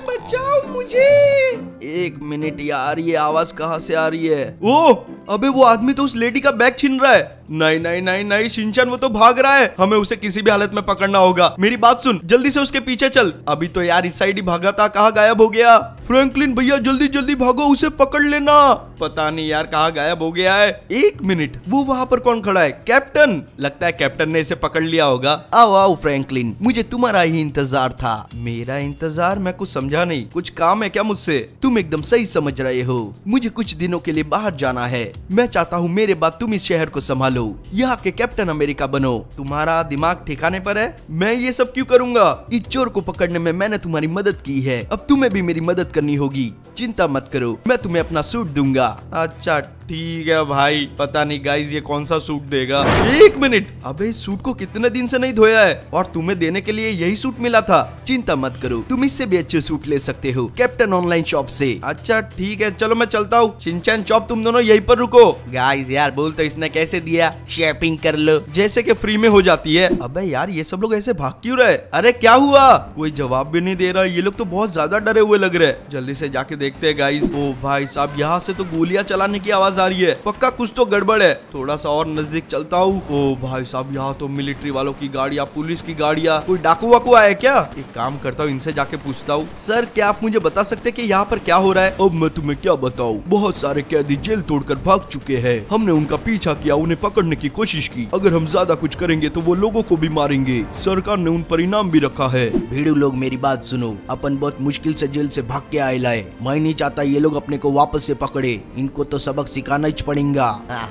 बचाओ मुझे। एक मिनट यार ये आवाज़ कहाँ से आ रही है? ओ अबे वो आदमी तो उस लेडी का बैग छीन रहा है। नहीं नहीं नहीं नहीं, शिनचैन, वो तो भाग रहा है। हमें उसे किसी भी हालत में पकड़ना होगा। मेरी बात सुन, जल्दी से उसके पीछे चल। अभी तो यार इस साइड ही भागा था, कहाँ गायब हो गया? फ्रैंकलिन भैया, जल्दी जल्दी भागो, उसे पकड़ लेना। पता नहीं यार कहाँ गायब हो गया है। एक मिनट, वो वहाँ पर कौन खड़ा है? कैप्टन? लगता है कैप्टन ने इसे पकड़ लिया होगा। आओ आओ, फ्रैंकलिन, मुझे तुम्हारा ही इंतज़ार था। मेरा इंतज़ार? मैं कुछ समझा नहीं। कुछ काम है क्या मुझसे? तुम एकदम सही समझ रहे हो। मुझे कुछ दिनों के लिए बाहर जाना है। मैं चाहता हूँ मेरे बाद तुम इस शहर को संभालो। यहाँ के कैप्टन अमेरिका बनो। तुम्हारा दिमाग ठिकाने पर है? मैं ये सब क्यों करूँगा? इस चोर को पकड़ने में मैंने तुम्हारी मदद की है। अब तुम्हें भी मेरी मदद करनी होगी। चिंता मत करो। मैं तुम्हें अपना सूट दूँगा। अच्छा ठीक है भाई, पता नहीं गाइज़ ये कौन सा सूट देगा। एक मिनट अबे इस सूट को कितने दिन से नहीं धोया है? और तुम्हें देने के लिए यही सूट मिला था। चिंता मत करो, तुम इससे भी अच्छे सूट ले सकते हो कैप्टन ऑनलाइन शॉप से। अच्छा ठीक है, चलो मैं चलता हूँ। शिनचैन शॉप तुम दोनों यही पर रुको। गाइज़ यार, बोल तो इसने कैसे दिया? शॉपिंग कर लो। जैसे कि फ्री में हो जाती है। अब, यार, ये सब लोग ऐसे भाग क्यों रहे? अरे, क्या हुआ? कोई जवाब भी नहीं दे रहा। ये लोग तो बहुत ज़्यादा डरे हुए लग रहे जल्दी से जाके देखते है गाइज़ ओ, भाई साहब, यहाँ से तो गोलियाँ चलाने की आवाज़ आ रही है। पक्का कुछ तो गड़बड़ है। थोड़ा सा और नज़दीक चलता हूँ। ओ भाई साहब, यहाँ तो मिलिट्री वालों की गाड़ियाँ, पुलिस की गाड़िया, कोई डाकू वाकू आया क्या? एक काम करता हूँ, इनसे जाके पूछता हूँ। सर, क्या आप मुझे बता सकते कि यहाँ पर क्या हो रहा है? अब मैं तुम्हें क्या बताऊँ? बहुत सारे कैदी जेल तोड़कर भाग चुके हैं। हमने उनका पीछा किया, उन्हें पकड़ने की कोशिश की। अगर हम ज़्यादा कुछ करेंगे तो वो लोगों को भी मारेंगे। सरकार ने उन पर इनाम भी रखा है। भीड़ू लोग, मेरी बात सुनो। अपन बहुत मुश्किल से जेल से भाग के आए लाए। मैं नहीं चाहता ये लोग अपने को वापस से पकड़े। इनको तो सबक सिखाना ही पड़ेगा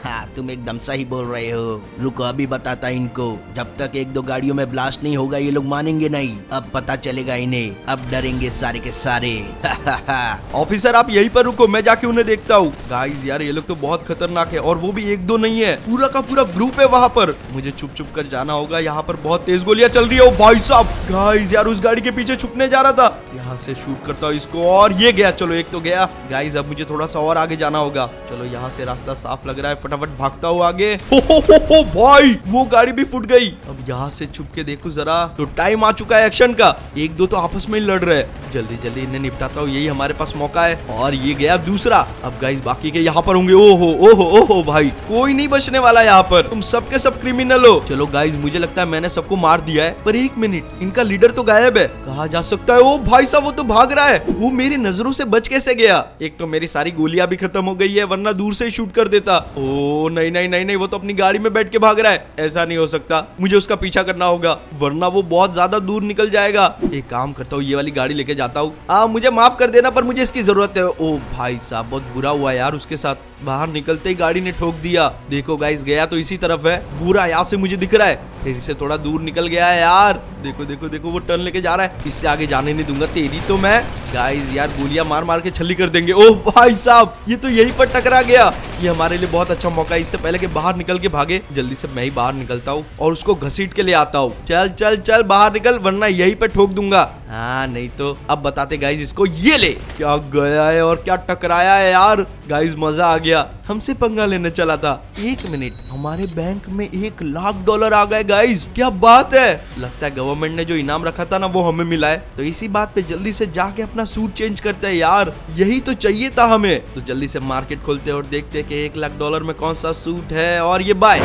हाँ, तुम एकदम सही बोल रहे हो। रुको अभी बताता इनको। जब तक एक दो गाड़ियों में ब्लास्ट नहीं होगा ये लोग मानेंगे नहीं। अब पता चलेगा इन्हें। अब डरेंगे सारे के सारे। ऑफिसर आप यहीं पर रुको मैं जाके उन्हें देखता हूँ। गाइस यार ये लोग तो बहुत खतरनाक है और वो भी एक दो नहीं है। पूरा का पूरा ग्रुप है वहाँ पर। मुझे छुप छुप कर जाना होगा यहाँ पर बहुत तेज गोलियाँ चल रही है। भाई साहब गाइस यार उस गाड़ी के पीछे छुपने जा रहा था। यहाँ से शूट करता हूँ इसको और ये गया। चलो एक तो गया। गाइस अब मुझे थोड़ा सा और आगे जाना होगा। चलो यहाँ से रास्ता साफ़ लग रहा है फटाफट भागता हुआ आगे। हो, हो, हो, हो, भाई वो गाड़ी भी फुट गई। अब यहाँ से छुप के देखो जरा तो टाइम आ चुका है एक्शन का। एक दो तो आपस में ही लड़ रहे जल्दी जल्दी इन्हें निपटाता हूँ यही हमारे पास मौका है। और ये गया दूसरा। अब गाइस बाकी के यहाँ पर होंगे। ओहो ओहो ओहो भाई कोई नहीं बचने वाला यहाँ पर। तुम सबके सब क्रिमिनल हो। चलो गाइस मुझे लगता है मैंने सबको मार दिया है। पर एक मिनट इनका लीडर तो गायब है। कहा जा सकता है ओ भाई साहब वो तो भाग रहा है। वो मेरी नज़रों से बच कैसे गया? एक तो मेरी सारी गोलियाँ भी खत्म हो गई है वरना दूर से शूट कर देता। ओ, नहीं नहीं नहीं नहीं, वो तो अपनी गाड़ी में बैठ के भाग रहा है। ऐसा नहीं हो सकता। मुझे उसका पीछा करना होगा, वरना वो बहुत ज़्यादा दूर निकल जाएगा। एक काम करता हूँ, ये वाली गाड़ी लेके जाता हूँ, मुझे माफ़ कर देना, पर मुझे इसकी ज़रूरत है। ओ, भाई साहब, बहुत बुरा हुआ यार उसके साथ। बाहर निकलते ही गाड़ी ने ठोक दिया। देखो गाइस गया तो इसी तरफ़ है। पूरा यहाँ से मुझे दिख रहा है। फिर से थोड़ा दूर निकल गया है यार। देखो देखो देखो, वो टर्न लेके जा रहा है। इससे आगे जाने नहीं दूँगा। तेरी तो मैं। गाइस यार गोलियाँ मार मार के छली कर देंगे। ओह भाई साहब, ये तो यही पर टकरा गया। ये हमारे लिए बहुत अच्छा मौका है। इससे पहले कि बाहर निकल के भागे, जल्दी से मैं ही बाहर निकलता हूँ और उसको घसीट के ले आता हूँ। चल चल चल, बाहर निकल, वरना यही पे ठोक दूँगा। हाँ नहीं तो अब बताते गाइज़ इसको, ये ले। क्या गया है और क्या टकराया है यार? गाइज़ मज़ा आ गया। हमसे पंगा लेने चला था। एक मिनट, हमारे बैंक में एक लाख डॉलर आ गए गाइज़ क्या बात है? लगता है गवर्नमेंट ने जो इनाम रखा था ना, वो हमें मिला है। तो इसी बात पे जल्दी से जाके अपना सूट चेंज करते हैं यार। यही तो चाहिए था हमें। तो जल्दी से मार्केट खोलते और देखते कि एक लाख डॉलर में कौन सा सूट है। और ये बाय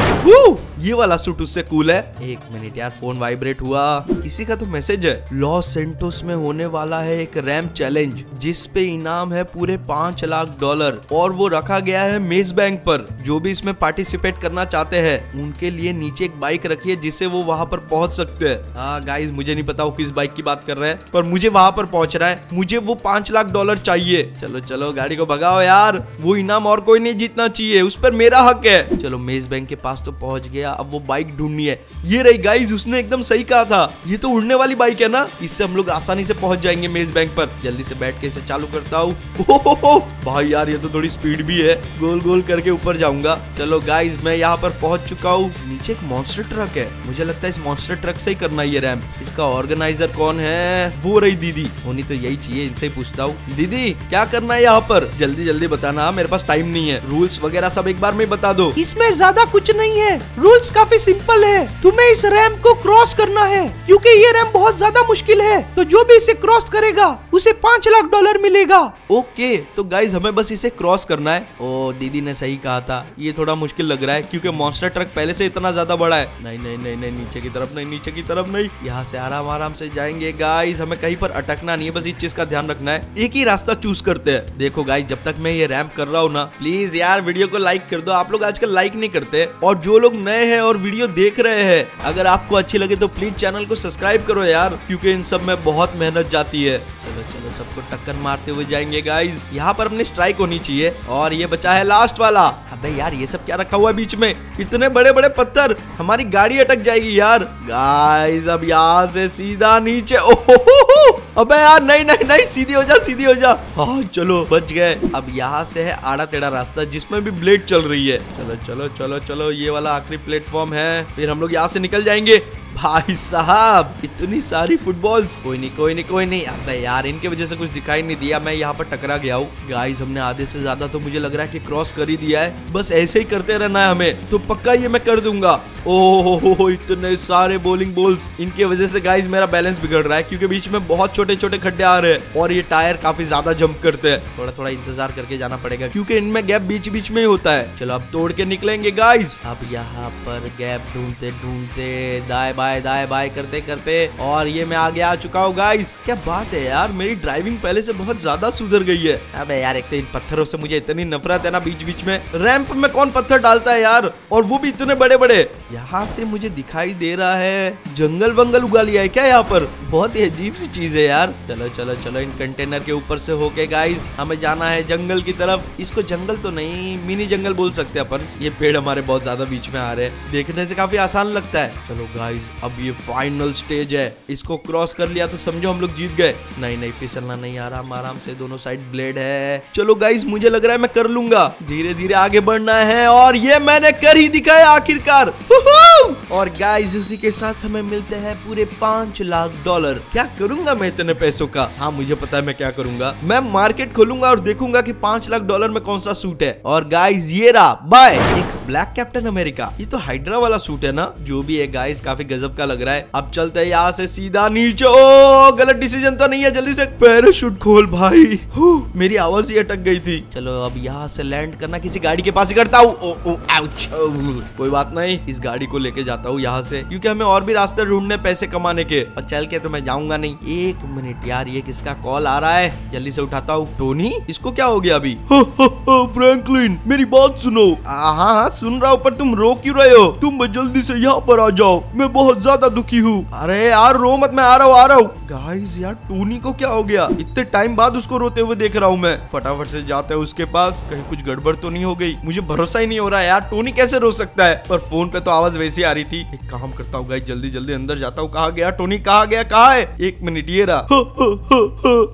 ये वाला सूट उससे कूल है। एक मिनट यार फ़ोन वाइब्रेट हुआ। किसी का तो मैसेज है। लॉस सेंटोस में होने वाला है एक रैम चैलेंज, जिस पे इनाम है पूरे पाँच लाख डॉलर, और वो रखा गया है मेज बैंक पर। जो भी इसमें पार्टिसिपेट करना चाहते हैं, उनके लिए नीचे एक बाइक रखी है जिससे वो वहाँ पर पहुँच सकते हैं। हाँ गाइस मुझे नहीं पता वो किस बाइक की बात कर रहे हैं, पर मुझे वहाँ पर पहुँच रहा है। मुझे वो पाँच लाख डॉलर चाहिए। चलो चलो, गाड़ी को भगाओ यार। वो इनाम और कोई नहीं जीतना चाहिए, उस पर मेरा हक है। चलो, मेज बैंक के पास तो पहुँच गया, अब वो बाइक ढूंढनी है। ये रही गाइज़ उसने एकदम सही कहा था। ये तो उड़ने वाली बाइक है ना? इससे हम लोग आसानी से पहुँच जाएँगे मेज बैंक पर। जल्दी से बैठ के इसे चालू करता हूँ। भाई यार, ये तो थोड़ी स्पीड भी है। गोल गोल करके ऊपर जाऊँगा। चलो गाइज़ मैं यहाँ पर पहुँच चुका हूँ। नीचे एक मॉन्स्टर ट्रक है। मुझे लगता है इस मॉन्स्टर ट्रक से ही करना ये रैम्प इसका ऑर्गेनाइजर कौन है? वो रही दीदी। होनी तो यही चाहिए, इनसे ही पूछता हूँ। दीदी, क्या करना है यहाँ पर? जल्दी जल्दी बताना मेरे पास टाइम नहीं है। रूल्स वगैरह सब एक बार में बता दो। इसमें ज़्यादा कुछ नहीं है। रूल्स काफ़ी सिंपल है। तुम्हें इस रैम्प को क्रॉस करना है, क्योंकि ये रैम्प बहुत ज़्यादा मुश्किल है। तो जो भी इसे क्रॉस करेगा, उसे पाँच लाख डॉलर मिलेगा। ओके तो गाइज़ हमें बस इसे क्रॉस करना है। ओ, दीदी ने सही कहा था। ये थोड़ा मुश्किल लग रहा है, क्योंकि मॉन्स्टर ट्रक पहले से इतना ज़्यादा बड़ा है। नहीं नहीं नहीं नहीं, नीचे की तरफ़ नहीं, नीचे की तरफ़ नहीं। यहाँ से आराम आराम से जाएँगे। गाइज़ हमें कहीं पर अटकना नहीं है, बस इस चीज़ का ध्यान रखना है। एक ही रास्ता चूज़ करते हैं। देखो गाइज़ जब तक मैं ये रैम्प कर रहा हूँ ना प्लीज़ यार वीडियो को लाइक कर दो। आप लोग आजकल लाइक नहीं करते। और जो लोग नए हैं और वीडियो देख रहे हैं, अगर आपको अच्छी लगे तो प्लीज़ चैनल को सब्सक्राइब करो यार, क्योंकि इन सब में बहुत मेहनत जाती है। चलो चलो, सबको टक्कर मारते हुए जाएँगे गाइज़ यहाँ पर अपनी स्ट्राइक होनी चाहिए, और ये बचा है लास्ट वाला। अबे यार, ये सब क्या रखा हुआ है बीच में? इतने बड़े बड़े पत्थर। हमारी गाड़ी अटक जाएगी यार। गाइज़ अब यहाँ से सीधा नीचे। ओहो अबे यार, नहीं नहीं नहीं, सीधी हो जा, सीधी हो जा। हाँ चलो, बच गए। अब यहाँ से है आड़ा टेढ़ा रास्ता, जिसमें भी ब्लेड चल रही है। चलो चलो चलो चलो, ये वाला आखिरी प्लेटफॉर्म है। फिर हम लोग यहाँ से निकल जाएँगे। भाई साहब, इतनी सारी फुटबॉल्स। कोई नहीं कोई नहीं कोई नहीं। अबे यार, इनके वजह से कुछ दिखाई नहीं दिया। मैं यहाँ पर टकरा गया हूँ। गाइस हमने आधे से ज़्यादा तो मुझे लग रहा है कि क्रॉस कर ही दिया है। बस ऐसे ही करते रहना है हमें। तो पक्का ये मैं कर दूँगा। ओहो इतने सारे बॉलिंग बॉल्स इनके वजह से गाइस मेरा बैलेंस बिगड़ रहा है, क्योंकि बीच में बहुत छोटे छोटे खड्डे आ रहे हैं और ये टायर काफ़ी ज़्यादा जंप करते हैं। थोड़ा थोड़ा इंतज़ार करके जाना पड़ेगा, क्योंकि इनमें गैप बीच बीच में ही होता है। चलो अब तोड़ के निकलेंगे गाइस अब यहाँ पर गैप ढूंढते ढूंढते दाएँ बाएँ दाएँ बाएँ करते करते और ये मैं आगे आ चुका हूँ गाइस क्या बात है यार, मेरी ड्राइविंग पहले से बहुत ज़्यादा सुधर गई है। अबे यार, एक तो इन पत्थरों से मुझे इतनी नफरत है ना बीच बीच में। रैंप में कौन पत्थर डालता है यार? और वो भी इतने बड़े बड़े यहाँ से मुझे दिखाई दे रहा है जंगल वंगल उगा लिया है क्या यहाँ पर? बहुत ही अजीब सी चीज़ है यार। चलो चलो चलो, इन कंटेनर के ऊपर से होके गाइस हमें जाना है जंगल की तरफ़। इसको जंगल तो नहीं मिनी जंगल बोल सकते अपन। ये पेड़ हमारे बहुत ज़्यादा बीच में आ रहे हैं। देखने से काफ़ी आसान लगता है। चलो गाइस अब ये फाइनल स्टेज है। इसको क्रॉस कर लिया तो समझो हम लोग जीत गए। नहीं नहीं, फिसलना नहीं आराम आराम से दोनों साइड ब्लेड है। चलो गाइस मुझे लग रहा है मैं कर लूँगा। धीरे धीरे आगे बढ़ना है और ये मैंने कर ही दिखाया आखिरकार। और गाइस उसी के साथ हमें मिलते हैं पूरे पाँच लाख डॉलर क्या करूँगा मैं इतने पैसों का? हाँ मुझे पता है मैं क्या करूँगा। मैं मार्केट खोलूँगा और देखूँगा कि पाँच लाख डॉलर में कौन सा सूट है। और गाइस ये रहा। बाय एक ब्लैक कैप्टन अमेरिका ये तो हाइड्रा वाला सूट है ना? जो भी है गाइस काफ़ी गजब का लग रहा है। अब चलते हैं यहाँ से सीधा नीचे। ओ, गलत डिसीज़न तो नहीं है, जल्दी से। पैराशूट खोल भाई। मेरी आवाज़ ही अटक गई थी। चलो, अब यहाँ से लैंड करना किसी गाड़ी के पास ही करता हूँ। कोई बात नहीं, इस गाड़ी को लेके जाता हूँ यहाँ से क्योंकि हमें और भी रास्ते ढूँढने पैसे कमाने के। और चल के तो मैं जाऊँगा नहीं। एक मिनट यार ये किसका कॉल आ रहा है? जल्दी से उठाता हूँ। टोनी इसको क्या हो गया अभी? फ्रैंकलिन मेरी बात सुनो। हाँ हाँ सुन रहा हूँ पर तुम रो क्यों रहे हो? तुम जल्दी से यहाँ पर आ जाओ। मैं बहुत ज़्यादा दुखी हूँ। अरे यार रो मत मैं आ रहा हूँ आ रहा हूँ। गाइस यार टोनी को क्या हो गया? इतने टाइम बाद उसको रोते हुए देख रहा हूँ मैं। फटाफट से जाते हैं उसके पास। कहीं कुछ गड़बड़ तो नहीं हो गई? मुझे भरोसा ही नहीं हो रहा है यार टोनी कैसे रो सकता है? पर फ़ोन पे तो आवाज़ वैसी आ रही थी। एक काम करता हूँ गाइस जल्दी जल्दी अंदर जाता हूँ। कहा गया टोनी कहा गया कहा है? एक मिनट ये रहा।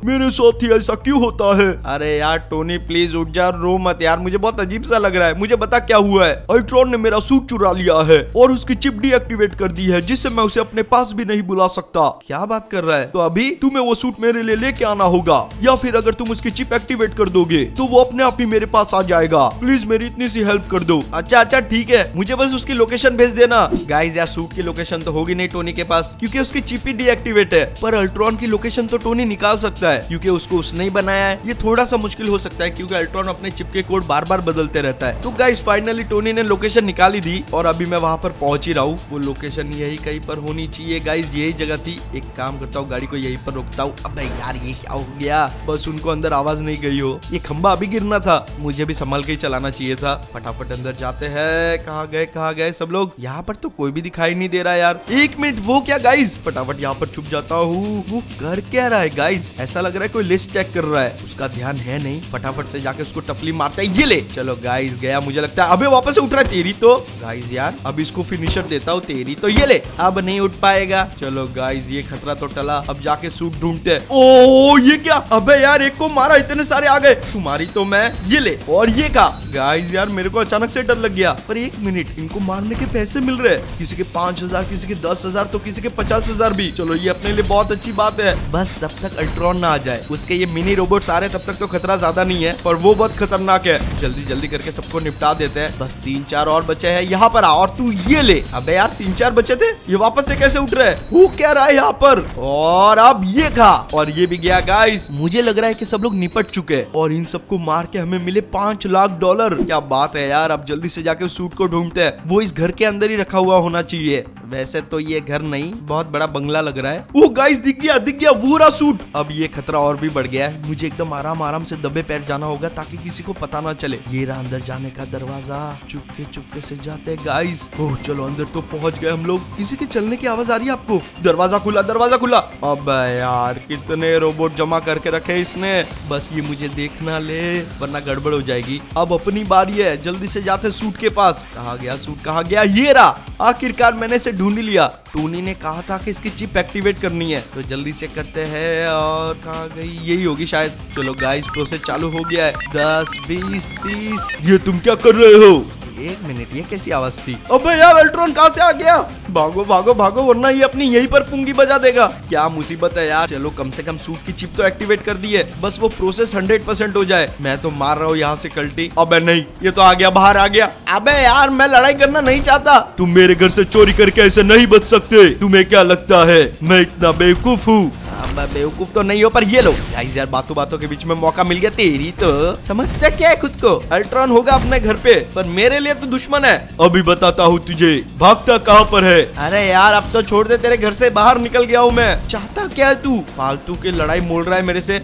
मेरे साथ ही ऐसा क्यों होता है? अरे यार टोनी प्लीज़ उठ जा रो मत यार। मुझे बहुत अजीब सा लग रहा है। मुझे बता क्या हुआ है? अल्ट्रॉन ने मेरा सूट चुरा लिया है और उसकी चिप डीएक्टिवेट कर दी है जिससे मैं उसे अपने पास भी नहीं बुला सकता। क्या बात कर रहा है? तो अभी तुम्हें वो सूट मेरे लिए लेके आना होगा या फिर अगर तुम उसकी चिप एक्टिवेट कर दोगे तो वो अपने आप ही मेरे पास आ जाएगा। प्लीज़ मेरी इतनी सी हेल्प कर दो। अच्छा अच्छा ठीक है। मुझे बस उसकी लोकेशन भेज देना। गाइस यार सूट की लोकेशन तो होगी नहीं टोनी के पास, क्योंकि उसकी चिप ही डीएक्टिवेट है। पर अल्ट्रॉन की लोकेशन तो टोनी निकाल सकता है, क्योंकि उसको उसने ही बनाया है। ये थोड़ा सा मुश्किल हो सकता है, क्योंकि अल्ट्रॉन अपने चिप के कोड बार बार बदलते रहता है। तो गाइस फाइनली टोनी ने लोकेशन निकाली दी, और अभी मैं वहाँ पर पहुँच ही रहा हूँ। वो लोकेशन यही कहीं पर होनी चाहिए गाइस यही जगह थी। एक काम करता हूँ, गाड़ी को यही पर रोकता हूँ। अब यार, ये क्या हो गया? बस उनको अंदर आवाज़ नहीं गई हो। ये खंबा अभी गिरना था। मुझे भी संभाल के ही चलाना चाहिए था। फटाफट अंदर जाते हैं। कहाँ गए कहाँ गए सब लोग? यहाँ पर तो कोई भी दिखाई नहीं दे रहा यार। एक मिनट, वो क्या गाइज़ फटाफट यहाँ पर छुप जाता हूँ। वो कर क्या रहा है गाइस ऐसा लग रहा है कोई लिस्ट चेक कर रहा है। उसका ध्यान है नहीं। फटाफट से जाके उसको टपली मारता है। ये ले। चलो गाइस गया मुझे लगता है। अबे वापस उठ रहा है तेरी तो। गाइस यार, अब इसको फिनिशर देता हूँ तेरी तो। ये ले। अब नहीं उठ पाएगा। चलो गाइज़ ये खतरा तो टला। अब जाके सूट ढूंढते हैं। ओ ये क्या? अबे यार, एक को मारा, इतने सारे आ गए। तुम्हारी तो मैं। ये ले। और ये का? गाइस यार, मेरे को अचानक से डर लग गया। पर एक मिनट, इनको मारने के पैसे मिल रहे किसी के पाँच हज़ार, किसी के दस हज़ार तो किसी के पचास हज़ार भी। चलो, ये अपने लिए बहुत अच्छी बात है। बस तब तक अल्ट्रॉन ना आ जाए। उसके ये मिनी रोबोट आ रहे तब तक तो खतरा ज़्यादा नहीं है, पर वो बहुत खतरनाक है। जल्दी जल्दी करके सबको निपटा देते हैं। बस तीन चार और बचे है यहाँ पर। आ, और तू ये ले। अब यार तीन चार बचे थे? ये वापस से कैसे उठ रहे वो क्या रहा है यहाँ पर? और अब ये खा। और ये भी गया गाइस मुझे लग रहा है कि सब लोग निपट चुके हैं। और इन सबको मार के हमें मिले पाँच लाख डॉलर। क्या बात है यार, अब जल्दी से जाके सूट को ढूंढते हैं। वो इस घर के अंदर ही रखा हुआ होना चाहिए। वैसे तो ये घर नहीं, बहुत बड़ा बंगला लग रहा है। वो गाइस दिख गया दिख गया, वो रहा सूट अब ये खतरा और भी बढ़ गया है। मुझे एकदम आराम आराम से दबे पैर जाना होगा ताकि किसी को पता ना चले। ये रहा अंदर जाने का दरवाज़ा। चुपके चुपके से जाते गाइस ओह, चलो अंदर तो पहुँच गए हम लोग। किसी के चलने की आवाज़ आ रही है आपको? दरवाज़ा खुला दरवाज़ा खुला। अब यार, कितने रोबोट जमा करके रखे इसने। बस ये मुझे देखना ले, वरना गड़बड़ हो जाएगी। अब अपनी बारी है, जल्दी से जाते सूट के पास। कहा गया सूट कहा गया? ये रहा। आखिरकार मैंने इसे ढूंढ लिया। टोनी ने कहा था कि इसकी चिप एक्टिवेट करनी है। तो जल्दी से करते हैं और कहा गई? यही होगी शायद। चलो गाइस प्रोसेस चालू हो गया है। दस, बीस, तीस। ये तुम क्या कर रहे हो? एक मिनट, ये कैसी आवाज़ थी? अबे यार, अल्ट्रॉन कहाँ से आ गया? भागो भागो भागो, वरना ये अपनी यहीं पर पुंगी बजा देगा। क्या मुसीबत है यार? चलो, कम से कम सूट की चिप तो एक्टिवेट कर दी है। बस वो प्रोसेस हंड्रेड परसेंट हो जाए। मैं तो मार रहा हूँ यहाँ से कल्टी। अबे नहीं, ये तो आ गया, बाहर आ गया। अबे यार, मैं लड़ाई करना नहीं चाहता। तुम मेरे घर से चोरी करके ऐसे नहीं बच सकते। तुम्हें क्या लगता है? मैं इतना बेवकूफ़ हूँ। बेवकूफ़ तो नहीं हो, पर ये लो। गाइस यार बातों बातों के बीच में मौका मिल गया तेरी तो। समझता क्या है खुद को? अल्ट्रॉन होगा अपने घर पे, पर मेरे लिए तो दुश्मन है। अभी बताता हूँ तुझे, भागता कहाँ पर है? अरे यार, अब तो छोड़ दे, तेरे घर से बाहर निकल गया हूँ मैं। चाहता क्या है तू? फालतू की लड़ाई मोल रहा है मेरे से।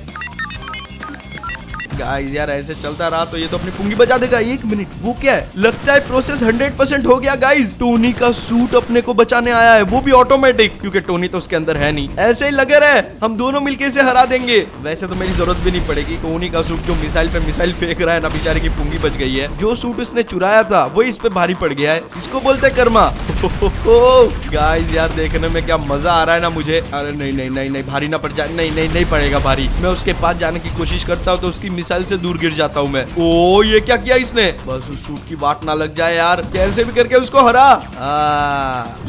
गाइस यार, ऐसे चलता रहा तो ये तो अपनी पुंगी बजा देगा। एक मिनट, वो क्या है? लगता है प्रोसेस 100 परसेंट हो गया गाइस टोनी का सूट अपने को बचाने आया है, वो भी ऑटोमेटिक क्योंकि टोनी तो उसके अंदर है नहीं। ऐसे ही लगे रहे, हम दोनों मिलके इसे हरा देंगे। वैसे तो मेरी ज़रूरत भी नहीं पड़ेगी टोनी का सूट जो मिसाइल पे मिसाइल फेंक रहा है ना, बेचारे की पुंगी बच गई है। जो सूट उसने चुराया था, वो इस पे भारी पड़ गया है। इसको बोलते कर्मा। गाइस यार, देखने में क्या मज़ा आ रहा है ना मुझे। अरे, नहीं नहीं नहीं नहीं, भारी ना पड़ जाए नहीं नहीं नहीं पड़ेगा भारी। मैं उसके पास जाने की कोशिश करता हूँ तो उसकी मिसाइल से दूर गिर जाता हूँ मैं। ओ ये क्या किया इसने? बस उस सूट की वाट ना लग जाए यार। कैसे भी करके उसको हरा।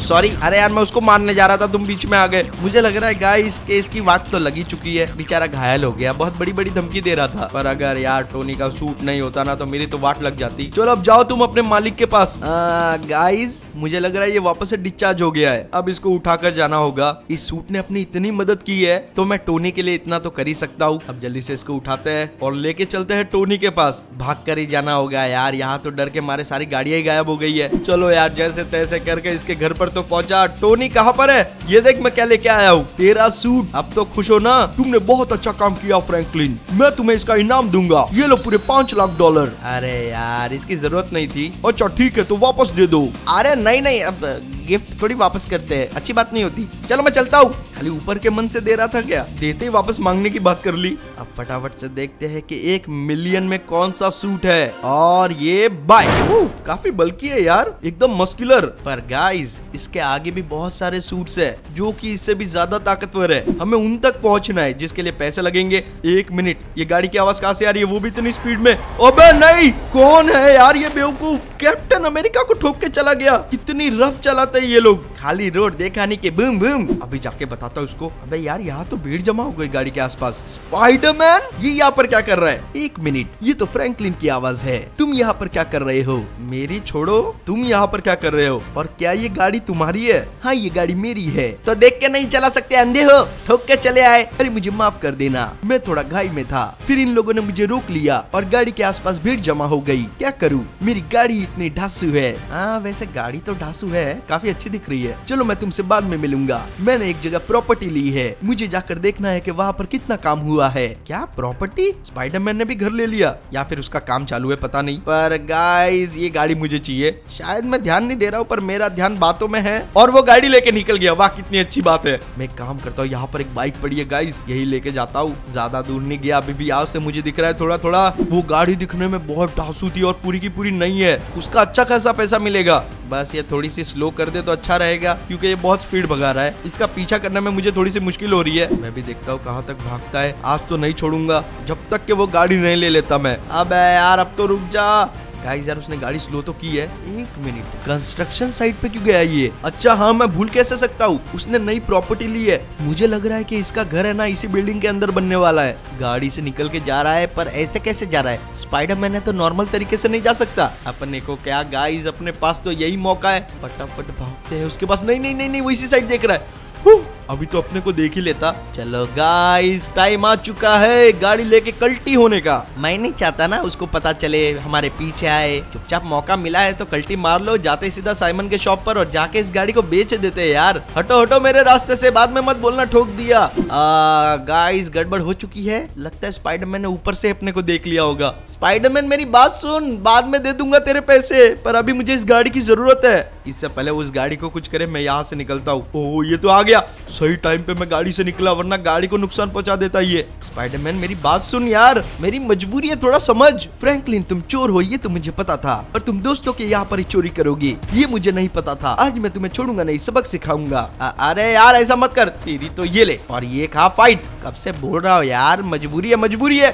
सॉरी अरे यार, मैं उसको मारने जा रहा था, तुम बीच में आ गए। मुझे लग रहा है गाइस के इसकी वाट तो लगी चुकी है। बेचारा घायल हो गया। बहुत बड़ी बड़ी धमकी दे रहा था। पर अगर यार टोनी का सूट नहीं होता ना तो मेरी तो वाट लग जाती। चलो, अब जाओ तुम अपने मालिक के पास। गाइस मुझे लग रहा है ये वापस से डिस्चार्ज हो गया है। अब इसको उठाकर जाना होगा। इस सूट ने अपनी इतनी मदद की है तो मैं टोनी के लिए इतना तो कर ही सकता हूँ। अब जल्दी से इसको उठाते हैं और लेके चलते हैं टोनी के पास। भाग कर ही जाना होगा यार यहाँ तो डर के मारे सारी गाड़ियाँ ही गायब हो गई है। चलो यार जैसे तैसे करके इसके घर पर तो पहुँचा। टोनी कहाँ पर है? ये देख मैं क्या लेके आया हूँ। तेरा सूट अब तो खुश हो ना? तुमने बहुत अच्छा काम किया फ्रैंकलिन मैं तुम्हें इसका इनाम दूँगा। ये लो पूरे पाँच लाख डॉलर। अरे यार इसकी ज़रूरत नहीं थी। अच्छा ठीक है तो वापस दे दो। अरे नहीं नहीं अब गिफ्ट थोड़ी वापस करते हैं। अच्छी बात नहीं होती। चलो मैं चलता हूँ। खाली ऊपर के मन से दे रहा था क्या? देते ही वापस मांगने की बात कर ली। अब फटाफट से देखते हैं कि एक मिलियन में कौन सा सूट है। और ये बाइक। काफ़ी बल्कि है यार एकदम मस्कुलर। पर गाइस इसके आगे भी बहुत सारे सूट्स है जो कि इससे भी ज़्यादा ताकतवर है। हमें उन तक पहुँचना है जिसके लिए पैसे लगेंगे। एक मिनट ये गाड़ी की आवाज़ कहाँ से आ रही है? वो भी इतनी स्पीड में। अबे नहीं कौन है यार ये बेवकूफ़? कैप्टन अमेरिका को ठोक के चला गया। कितनी रफ चलाते हैं ये लोग। खाली रोड देखा नहीं कि बूम बूम अभी जाके बताता हूँ उसको। अबे यार, यहाँ तो भीड़ जमा हो गई गाड़ी के आसपास। स्पाइडरमैन ये यहाँ पर क्या कर रहा है? एक मिनट, ये तो फ्रैंकलिन की आवाज़ है। तुम यहाँ पर क्या कर रहे हो? मेरी छोड़ो, तुम यहाँ पर क्या कर रहे हो? और क्या ये गाड़ी तुम्हारी है? हाँ ये गाड़ी मेरी है। तो देख के नहीं चला सकते अंधे हो? ठोक के चले आए। अरे मुझे माफ़ कर देना। मैं थोड़ा घाई में था। फिर इन लोगों ने मुझे रोक लिया और गाड़ी के आसपास भीड़ जमा हो गई। क्या करूँ? मेरी गाड़ी इतनी ढासू है। हाँ वैसे गाड़ी तो ढासू है। काफ़ी अच्छी दिख रही है। चलो मैं तुमसे बाद में मिलूँगा। मैंने एक जगह प्रॉपर्टी ली है। मुझे जाकर देखना है कि वहाँ पर कितना काम हुआ है। क्या प्रॉपर्टी स्पाइडरमैन ने भी घर ले लिया, या फिर उसका काम चालू है पता नहीं। पर गाइस ये गाड़ी मुझे चाहिए। शायद मैं ध्यान नहीं दे रहा हूँ, पर मेरा ध्यान बातों में है। और वो गाड़ी लेके निकल गया। वाह, कितनी अच्छी बात है। मैं काम करता हूँ, यहाँ पर एक बाइक पड़ी है गाइज़ यही लेके जाता हूँ। ज़्यादा दूर नहीं गया, अभी भी यहाँ से मुझे दिख रहा है थोड़ा थोड़ा वो गाड़ी दिखने में बहुत ढासू थी और पूरी की पूरी नहीं है। उसका अच्छा खासा पैसा मिलेगा। बस ये थोड़ी सी स्लो कर दे तो अच्छा रहेगा, क्योंकि ये बहुत स्पीड भगा रहा है। इसका पीछा करने में मुझे थोड़ी सी मुश्किल हो रही है। मैं भी देखता हूँ कहाँ तक भागता है। आज तो नहीं छोड़ूँगा। जब तक कि वो गाड़ी नहीं ले लेता मैं। अब यार अब तो रुक जा। गाइस यार उसने गाड़ी स्लो तो की है। एक मिनट कंस्ट्रक्शन साइट पे क्यों गया ये? अच्छा हाँ मैं भूल कैसे सकता हूँ? उसने नई प्रॉपर्टी ली है। मुझे लग रहा है कि इसका घर है ना इसी बिल्डिंग के अंदर बनने वाला है। गाड़ी से निकल के जा रहा है पर ऐसे कैसे जा रहा है? स्पाइडरमैन है तो नॉर्मल तरीके से नहीं जा सकता। अपने को क्या गाइस अपने पास तो यही मौका है। फटाफट भागते है। उसके पास नहीं नहीं नहीं नहीं वो इसी साइड देख रहा हुँ, अभी तो अपने को देख ही लेता। चलो गाइस टाइम आ चुका है गाड़ी लेके कल्टी होने का। मैं नहीं चाहता ना उसको पता चले हमारे पीछे आए। चुपचाप मौका मिला है तो कल्टी मार लो, जाते सीधा साइमन के शॉप पर और जाके इस गाड़ी को बेच देते हैं यार। हटो हटो मेरे रास्ते से, बाद में मत बोलना ठोक दिया। गाइस गड़बड़ हो चुकी है। लगता है स्पाइडरमैन ने ऊपर से अपने को देख लिया होगा। स्पाइडरमैन मेरी बात सुन, बाद में दे दूँगा तेरे पैसे, पर अभी मुझे इस गाड़ी की ज़रूरत है। इससे पहले उस गाड़ी को कुछ करे, मैं यहाँ से निकलता हूँ। ओह, ये तो आ गया। सही टाइम पे मैं गाड़ी से निकला, वरना गाड़ी को नुकसान पहुँचा देता ये। स्पाइडरमैन मेरी बात सुन यार। मेरी मजबूरी है, थोड़ा समझ। फ्रैंकलिन तुम चोर हो, ये तो मुझे पता था। पर तुम दोस्तों के यहाँ पर ही चोरी करोगी। ये मुझे नहीं पता था। आज मैं तुम्हें छोड़ूँगा नहीं, सबक सिखाऊँगा। अरे यार, ऐसा मत कर। तेरी तो ये ले। और ये खा फाइट कब से बोल रहा हो यार? मजबूरी है मजबूरी है।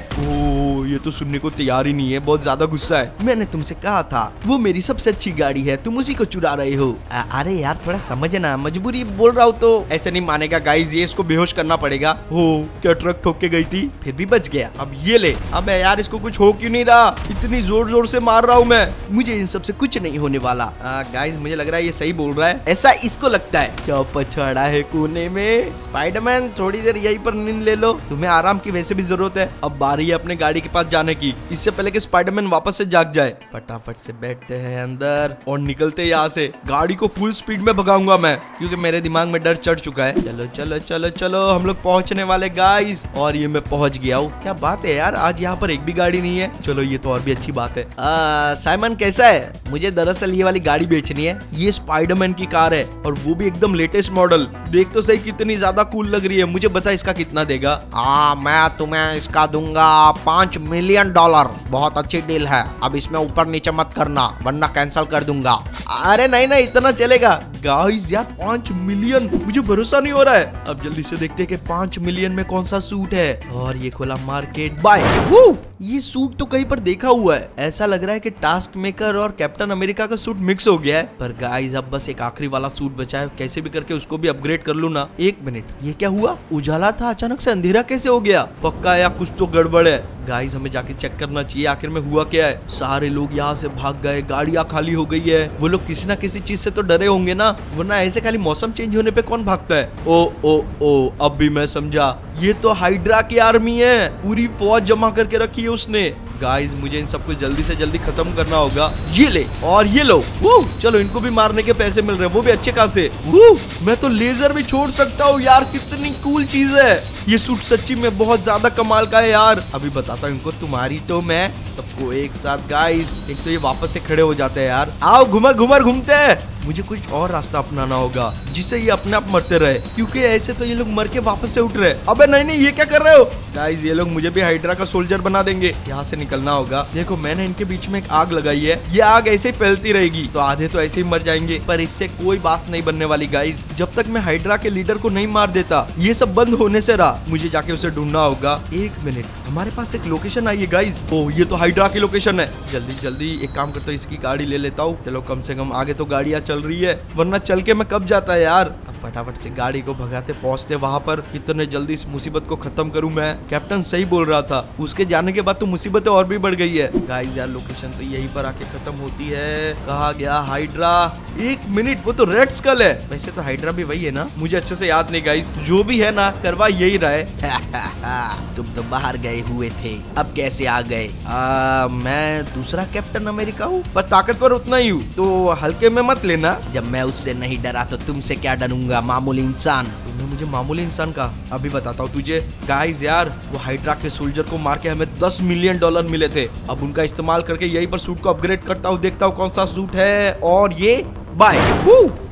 ये तो सुनने को तैयार ही नहीं है, बहुत ज़्यादा गुस्सा है। मैंने तुमसे कहा था, वो मेरी सबसे अच्छी गाड़ी है, तुम उसी को चुरा रहे हो। अरे यार, थोड़ा समझना, मजबूरी बोल रहा हूँ तो। ऐसे नहीं मानेगा गाइज़ ये इसको बेहोश करना पड़ेगा। हो, क्या ट्रक ठोक के गई थी? फिर भी बच गया। अब ये ले। अब यार, इसको कुछ हो क्यों नहीं रहा? इतनी ज़ोर ज़ोर से मार रहा हूँ मैं। मुझे इन सबसे कुछ नहीं होने वाला। गाइस मुझे लग रहा है ये सही बोल रहा है। ऐसा इसको लगता है। क्या पछाड़ा है कोने में? स्पाइडरमैन थोड़ी देर यही पर नींद ले लो। तुम्हें आराम की वैसे भी ज़रूरत है। अब बारी है अपने गाड़ी के पास जाने की। इससे पहले कि स्पाइडरमैन वापस से जाग जाए। फटाफट से बैठते हैं अंदर और निकलते यहाँ से। गाड़ी को फुल स्पीड में भगाऊँगा मैं, क्योंकि मेरे दिमाग में डर चढ़ चुका है। चलो चलो चलो चलो, हम लोग पहुँचने वाले गाइस और ये मैं पहुँच गया हूँ। क्या बात है यार, आज यहाँ पर एक भी गाड़ी नहीं है। चलो, ये तो और भी अच्छी बात है। साइमन कैसा है? मुझे दरअसल ये वाली गाड़ी बेचनी है। ये स्पाइडरमैन की कार है और वो भी एकदम लेटेस्ट मॉडल देख तो सही कितनी ज़्यादा कूल लग रही है। मुझे बता इसका कितना देगा? हाँ मैं तुम्हें इसका दूँगा पाँच मिलियन डॉलर बहुत अच्छी डील है। अब इसमें ऊपर नीचे मत करना, वरना कैंसिल कर दूँगा। अरे नहीं नहीं, इतना चलेगा। गाइस यार, पाँच मिलियन मुझे भरोसा नहीं हो रहा है। अब जल्दी से देखते हैं कि पाँच मिलियन में कौन सा सूट है। और ये खोला मार्केट बाय ये सूट तो कहीं पर देखा हुआ है। ऐसा लग रहा है कि टास्क मेकर और कैप्टन अमेरिका का सूट मिक्स हो गया है। पर गाइस अब बस एक आखिरी वाला सूट बचा है। कैसे भी करके उसको भी अपग्रेड कर लू ना। एक मिनट ये क्या हुआ? उजाला था? अचानक से अंधेरा कैसे हो गया? पक्का या कुछ तो गड़बड़ है? गाइस हमें जाके चेक करना चाहिए, आखिर में हुआ क्या है? सारे लोग यहाँ से भाग गए। गाड़ियाँ खाली हो गई है। वो लोग किसी ना किसी चीज़ से तो डरे होंगे ना। वरना ऐसे खाली मौसम चेंज होने पे कौन भागता है? ओ ओ ओ, अब भी मैं समझा। ये तो हाइड्रा की आर्मी है। पूरी फौज जमा करके रखी है उसने। गाइस मुझे इन सबको जल्दी से जल्दी खत्म करना होगा। ये ले, और ये लो। चलो, इनको भी मारने के पैसे मिल रहे हैं, वो भी अच्छे खासे। मैं तो लेजर भी छोड़ सकता हूँ यार, कितनी कूल चीज़ है। ये सूट सच्ची में बहुत ज़्यादा कमाल का है यार। अभी बताता हूँ इनको, तुम्हारी तो मैं सबको एक साथ। गाइस एक तो ये वापस से खड़े हो जाते हैं यार। आओ घुमर घुमर घूमते हैं। मुझे कुछ और रास्ता अपनाना होगा, जिससे ये अपने आप मरते रहे। क्योंकि ऐसे तो ये लोग मर के वापस से उठ रहे अबे नहीं नहीं, ये क्या कर रहे हो? गाइस ये लोग मुझे भी हाइड्रा का सोल्जर बना देंगे। यहाँ से निकलना होगा। देखो, मैंने इनके बीच में एक आग लगाई है। ये आग ऐसे ही फैलती रहेगी। तो आधे तो ऐसे ही मर जाएँगे। पर इससे कोई बात नहीं बनने वाली गाइस जब तक मैं हाइड्रा के लीडर को नहीं मार देता, ये सब बंद होने से रहा। मुझे जाके उसे ढूंढना होगा। एक मिनट हमारे पास एक लोकेशन आई है गाइज़ ओ ये तो हाइड्रा की लोकेशन है। जल्दी जल्दी एक काम करता हूँ, इसकी गाड़ी ले लेता हूँ। चलो, कम से कम आगे तो गाड़ियाँ चल रही है। वरना चल के मैं कब जाता है, यार? फटाफट से गाड़ी को भगाते पहुँचते वहाँ पर कितने जल्दी इस मुसीबत को खत्म करूँ मैं? कैप्टन सही बोल रहा था। उसके जाने के बाद तो मुसीबतें और भी बढ़ गई है। गाइस यार लोकेशन तो यहीं पर आके खत्म होती है। कहा गया हाइड्रा एक मिनट वो तो रेड स्कल है। वैसे तो हाइड्रा भी वही है ना? मुझे अच्छे से याद नहीं गाइस जो भी है ना, करवा यही रहा है। तुम तो बाहर गए हुए थे। अब कैसे आ गए? मैं दूसरा कैप्टन अमेरिका हूँ, पर ताकतवर उतना ही हूँ। तो हल्के में मत लेना। जब मैं उससे नहीं डरा तो तुमसे क्या डरूँगा? मामूली इंसान। तुमने मुझे मामूली इंसान कहा। अभी बताता हूँ तुझे। गाइस यार वो हाइड्रा के सोल्जर को मार के हमें 10 मिलियन डॉलर मिले थे। अब उनका इस्तेमाल करके यही पर सूट को अपग्रेड करता हूँ। देखता हूँ कौन सा सूट है। और ये बाय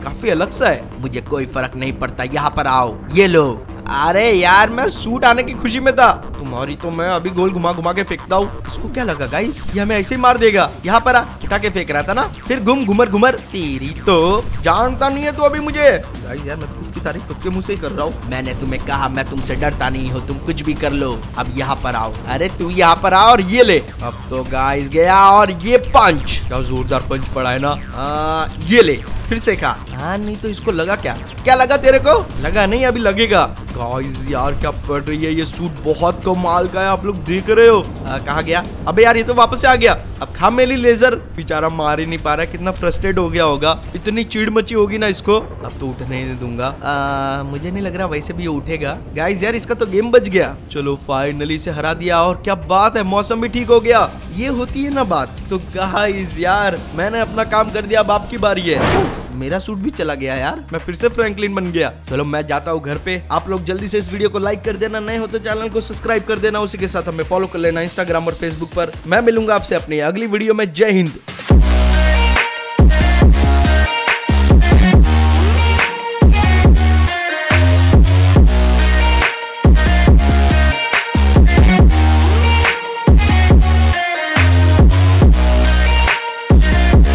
काफ़ी अलग सा है। मुझे कोई फ़र्क नहीं पड़ता। यहाँ पर आओ। ये लो। अरे यार मैं सूट आने की खुशी में था। तुम्हारी तो मैं अभी गोल घुमा घुमा के फेंकता हूँ। इसको क्या लगा गाइस ये हमें ऐसे ही मार देगा। यहाँ पर उठा के फेंक रहा था ना? फिर घुम घुमर घुमर। तेरी तो जानता नहीं है तो अभी मुझे। गाइस यार मैं की तारीफ़ खुद के मुँह से ही कर रहा हूँ। मैंने तुम्हें कहा मैं तुमसे डरता नहीं हूँ। तुम कुछ भी कर लो। अब यहाँ पर आओ। अरे तू यहाँ पर आ और ये ले। अब तो गाइस गया और ये पंच क्या जोरदार पंच पड़ा है ना? आ, ये ले। फिर से खा। हाँ नहीं तो इसको लगा क्या? क्या लगा तेरे को? लगा नहीं अभी लगेगा। गाइस यार क्या पड़ रही है ये सूट बहुत कमाल का है आप लोग देख रहे हो। कहा गया। अबे यार ये तो वापस से आ गया। अब खा मेरी लेजर बेचारा मार ही नहीं पा रहा कितना फ्रस्ट्रेट हो गया होगा। इतनी चिड़ मची होगी ना इसको। अब तो उठने नहीं दूँगा। आ, मुझे नहीं लग रहा वैसे भी ये उठेगा। गाइस यार इसका तो गेम बच गया। चलो फाइनली से हरा दिया और क्या बात है मौसम भी ठीक हो गया। ये होती है ना बात। तो गाइस यार मैंने अपना काम कर दिया अब आपकी बारी है। मेरा सूट भी चला गया यार। मैं फिर से फ्रैंकलिन बन गया। चलो मैं जाता हूँ घर पे। आप लोग जल्दी से इस वीडियो को लाइक कर देना नए हो तो चैनल को सब्सक्राइब कर देना उसी के साथ हमें फॉलो कर लेना इंस्टाग्राम और फेसबुक पर। मैं मिलूँगा आपसे अपनी अगली वीडियो में। जय हिंद।